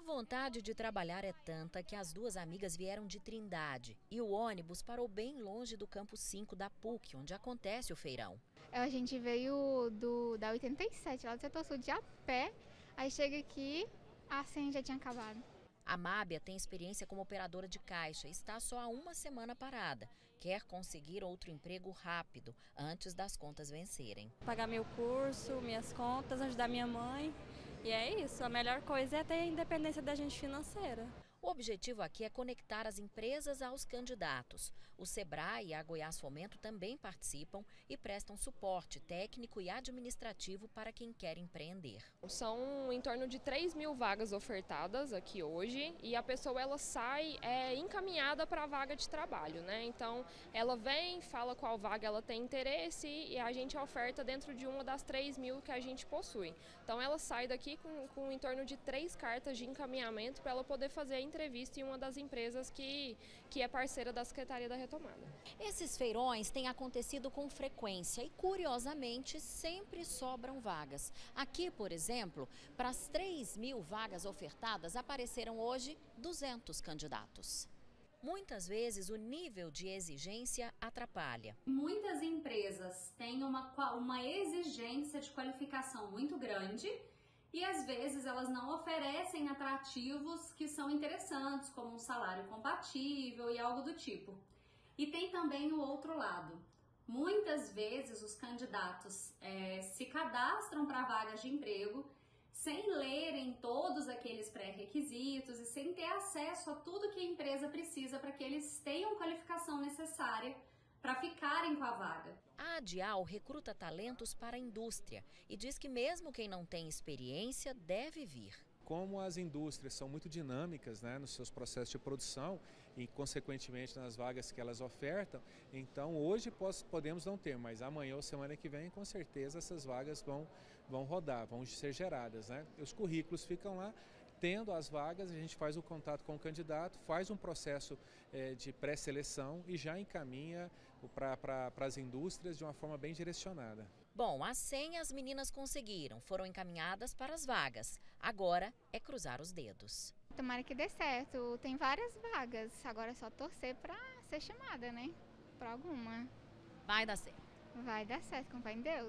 A vontade de trabalhar é tanta que as duas amigas vieram de Trindade e o ônibus parou bem longe do campo 5 da PUC, onde acontece o feirão. A gente veio do da 87, lá do setor sul, de a pé, aí chega aqui, a senha já tinha acabado. A Mábia tem experiência como operadora de caixa e está só há uma semana parada. Quer conseguir outro emprego rápido, antes das contas vencerem. Pagar meu curso, minhas contas, ajudar minha mãe. E é isso, a melhor coisa é ter a independência da gente financeira. O objetivo aqui é conectar as empresas aos candidatos. O Sebrae e a Goiás Fomento também participam e prestam suporte técnico e administrativo para quem quer empreender. São em torno de 3 mil vagas ofertadas aqui hoje e a pessoa ela sai é, encaminhada para a vaga de trabalho, né? Então ela vem, fala qual vaga ela tem interesse e a gente oferta dentro de uma das 3 mil que a gente possui. Então ela sai daqui com, com em torno de três cartas de encaminhamento para ela poder fazer a entrevista em uma das empresas que, que é parceira da Secretaria da Retomada. Esses feirões têm acontecido com frequência e, curiosamente, sempre sobram vagas. Aqui, por exemplo, para as 3 mil vagas ofertadas, apareceram hoje 200 candidatos. Muitas vezes o nível de exigência atrapalha. Muitas empresas têm uma, uma exigência de qualificação muito grande e às vezes elas não oferecem atrativos que são interessantes, como um salário compatível e algo do tipo. E tem também o outro lado. Muitas vezes os candidatos é, se cadastram para vagas de emprego sem lerem todos aqueles pré-requisitos e sem ter acesso a tudo que a empresa precisa para que eles tenham qualificação necessária para ficarem com a vaga. A Adial recruta talentos para a indústria e diz que mesmo quem não tem experiência deve vir como as indústrias são muito dinâmicas né, nos seus processos de produção e, consequentemente, nas vagas que elas ofertam, então hoje podemos não ter, mas amanhã ou semana que vem, com certeza, essas vagas vão, vão rodar, vão ser geradas. Né? Os currículos ficam lá Tendo as vagas, a gente faz o contato com o candidato, faz um processo é, de pré-seleção e já encaminha para pra, as indústrias de uma forma bem direcionada. Bom, as 100 as meninas conseguiram, foram encaminhadas para as vagas. Agora é cruzar os dedos. Tomara que dê certo. Tem várias vagas, agora é só torcer para ser chamada, né? Para alguma. Vai dar certo. Vai dar certo, com fé em Deus.